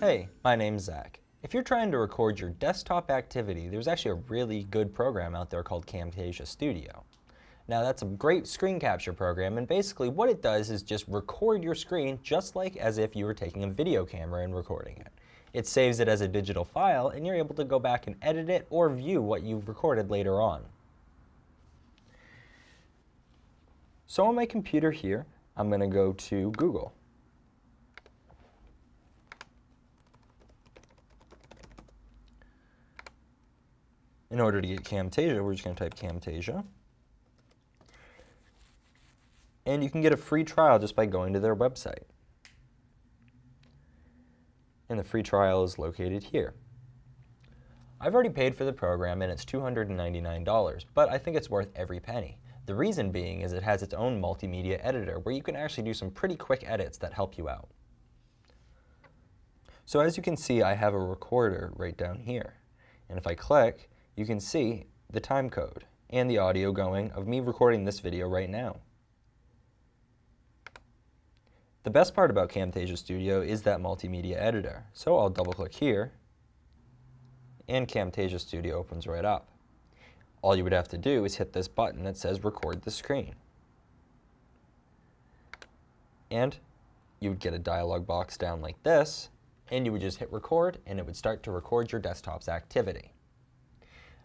Hey, my name's Zach. If you're trying to record your desktop activity, there's actually a really good program out there called Camtasia Studio. Now that's a great screen capture program and basically what it does is just record your screen just like as if you were taking a video camera and recording it. It saves it as a digital file and you're able to go back and edit it or view what you've recorded later on. So on my computer here, I'm going to go to Google. In order to get Camtasia, we're just going to type Camtasia. And you can get a free trial just by going to their website. And the free trial is located here. I've already paid for the program and it's $299, but I think it's worth every penny. The reason being is it has its own multimedia editor where you can actually do some pretty quick edits that help you out. So as you can see, I have a recorder right down here. And if I click, you can see the time code and the audio going of me recording this video right now. The best part about Camtasia Studio is that multimedia editor. So I'll double click here and Camtasia Studio opens right up. All you would have to do is hit this button that says record the screen. And you would get a dialog box down like this and you would just hit record and it would start to record your desktop's activity.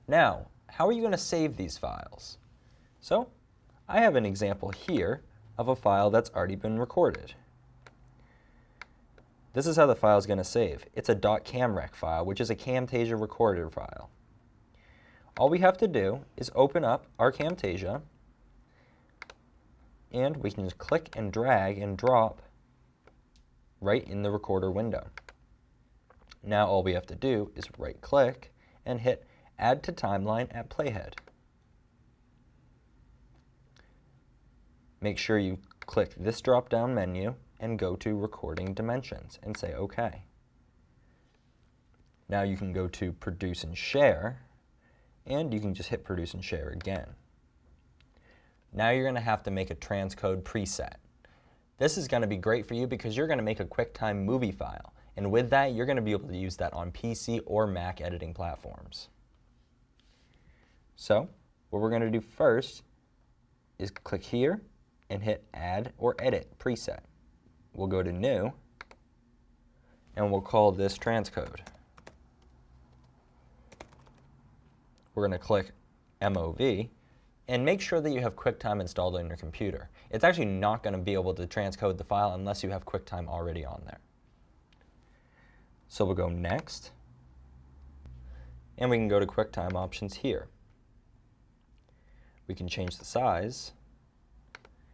Now, how are you going to save these files? So, I have an example here of a file that's already been recorded. This is how the file is going to save. It's a .camrec file, which is a Camtasia recorder file. All we have to do is open up our Camtasia, and we can just click and drag and drop right in the recorder window. Now all we have to do is right click and hit Add to Timeline at Playhead. Make sure you click this drop-down menu and go to Recording Dimensions and say OK. Now you can go to Produce and Share, and you can just hit Produce and Share again. Now you're going to have to make a transcode preset. This is going to be great for you because you're going to make a QuickTime movie file. And with that, you're going to be able to use that on PC or Mac editing platforms. So what we're going to do first is click here and hit Add or Edit Preset. We'll go to New, and we'll call this transcode. We're going to click MOV, and make sure that you have QuickTime installed on your computer. It's actually not going to be able to transcode the file unless you have QuickTime already on there. So we'll go Next, and we can go to QuickTime options here. We can change the size,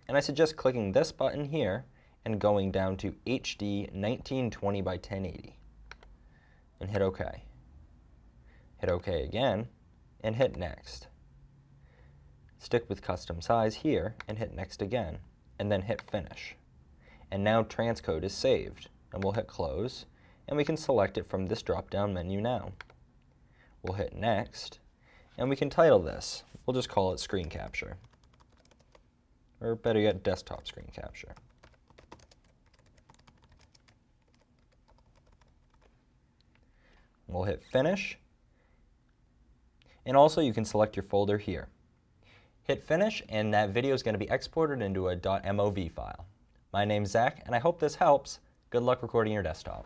and I suggest clicking this button here and going down to HD 1920 by 1080 and hit OK. Hit OK again and hit Next. Stick with custom size here and hit Next again and then hit Finish. And now transcode is saved and we'll hit Close and we can select it from this drop-down menu now. We'll hit Next and we can title this. We'll just call it Screen Capture. Or better yet, Desktop Screen Capture. We'll hit Finish. And also you can select your folder here. Hit Finish and that video is going to be exported into a .mov file. My name's Zach and I hope this helps. Good luck recording your desktop.